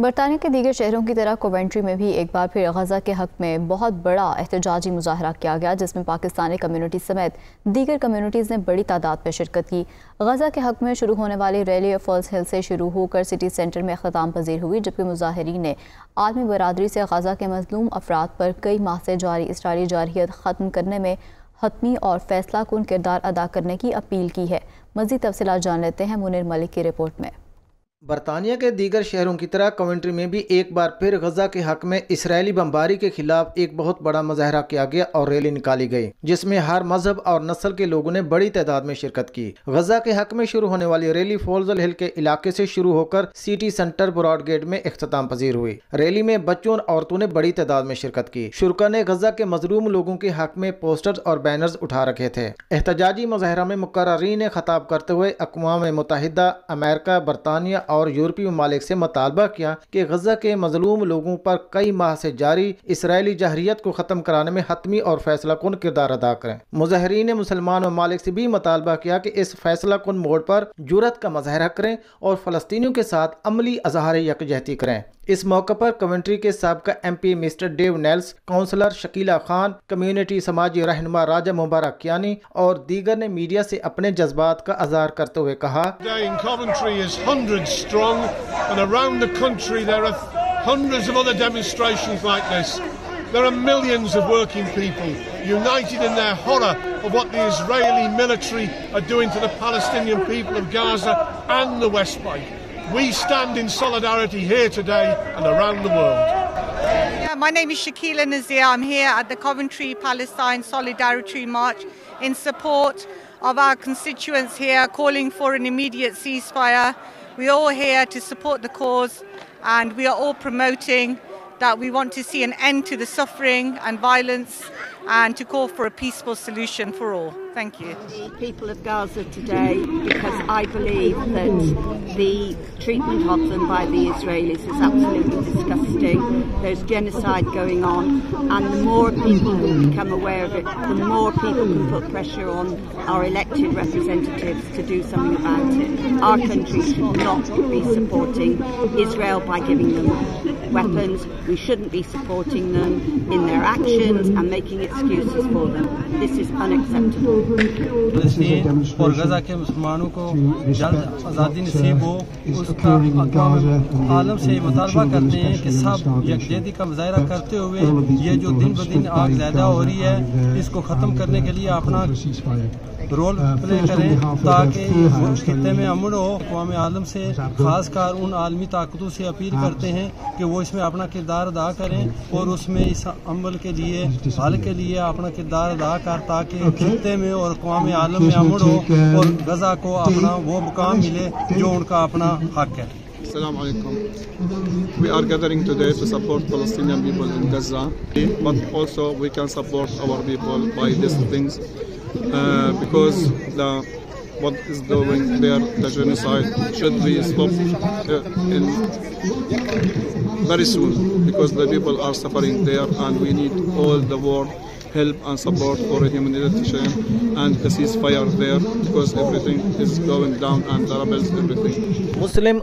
برطانیہ کے دیگر شہروں کی طرح کوونٹری میں بھی ایک بار پھر غزہ کے حق میں بہت بڑا احتجاجی مظاہرہ کیا گیا، جس میں پاکستانی کمیونٹی سمیت دیگر کمیونٹیز نے بڑی تعداد میں شرکت کی۔ غزہ کے حق میں شروع ہونے والی ریلی فالس ہل سے شروع ہو کر سٹی سینٹر میں اختتام پذیر ہوئی، جبکہ مظاہرین نے عالمی برادری سے غزہ کے مظلوم افراد پر کئی ماہ سے جاری اسرائیلی جارحیت ختم کرنے میں حتمی اور فیصلہ کن کردار ادا کرنے کی اپیل کی ہے۔ مزید تفصیلات جان لیتے ہیں منیر ملک کی رپورٹ میں۔ برطانیہ کے دیگر شہروں کی طرح کوونٹری میں بھی ایک بار پھر غزہ کے حق میں اسرائیلی بمباری کے خلاف ایک بہت بڑا مظاہرہ کیا گیا اور ریلی نکالی گئی، جس میں ہر مذہب اور نسل کے لوگوں نے بڑی تعداد میں شرکت کی۔ غزہ کے حق میں شروع ہونے والی ریلی فولزل ہل کے علاقے سے شروع ہو کر سٹی سینٹر براڈ گیٹ میں اختتام پذیر ہوئی۔ ریلی میں بچوں اور عورتوں نے بڑی تعداد میں شرکت کی۔ شرکا نے غزہ کے مظلوم لوگوں کے حق میں پوسٹرز اور بینرز اٹھا رکھے تھے۔ احتجاجی مظاہرہ میں مقررین نے خطاب کرتے ہوئے اقوام متحدہ، امریکہ، برطانیہ اور یورپی ممالک سے مطالبہ کیا کہ غزہ کے مظلوم لوگوں پر کئی ماہ سے جاری اسرائیلی جہریت کو ختم کرانے میں حتمی اور فیصلہ کن کردار ادا کریں۔ مظاہرین نے مسلمان ممالک سے بھی مطالبہ کیا کہ اس فیصلہ کن موڑ پر جرت کا مظاہرہ کریں اور فلسطینیوں کے ساتھ عملی اظہار یکجہتی کریں۔ اس موقع پر کمنٹری کے سابقہ M P mister Dave Nellist councillor Shakila Khan, community سماجی رہنما راجہ مبارک کیانی اور دیگر نے میڈیا سے اپنے جذبات کا اظہار کرتے ہوئے کہا There are hundreds of other demonstrations like this. There are millions of working people united in their horror of what the Israeli military are doing to the Palestinian people of Gaza and the West Bank. We stand in solidarity here today and around the world. My name is Shakila Nazir. I'm here at the Coventry Palestine Solidarity March in support of our constituents here calling for an immediate ceasefire. We're all here to support the cause and we are all promoting that we want to see an end to the suffering and violence and to call for a peaceful solution for all. Thank you. The People of Gaza today, because I believe that the treatment of them by the Israelis is absolutely disgusting. There's genocide going on, and the more people who become aware of it, the more people can put pressure on our elected representatives to do something about it. Our country should not be supporting Israel by giving them weapons. We shouldn't be supporting them in their actions and making excuses for them. This is unacceptable. اور غزہ کے مسلمانوں کو جلد آزادی نصیب ہو اس کا عالم سے مطالبہ کرتے ہیں کہ سب یکجہتی کا مظاہرہ کرتے ہوئے یہ جو دن بدن آگ زیادہ ہو رہی ہے اس کو ختم کرنے کے لیے اپنا رول پلے کریں تاکہ خطے میں امن ہو اقوام عالم سے خاص کر ان عالمی طاقتوں سے اپیل کرتے ہیں کہ وہ اس میں اپنا کردار ادا کریں اور اس میں اس عمل کے لیے حل کے لیے اپنا کردار ادا کر تاکہ خطے میں اور اقوام عالم میں امن ہو اور غزہ کو اپنا وہ مقام ملے جو ان کا اپنا حق ہے۔ Assalamu alaikum. We are gathering today to support Palestinian people in Gaza, but also we can support our people by these things. uh, because the what is going there, the genocide, should be stopped uh, in very soon because the people are suffering there and we need all the world help and support for a humanitarian and a ceasefire there because everything is going down and the rebels everything. Muslim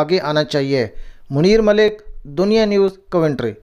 aage aana chahiye. Munir Malik, Dunya News, Coventry.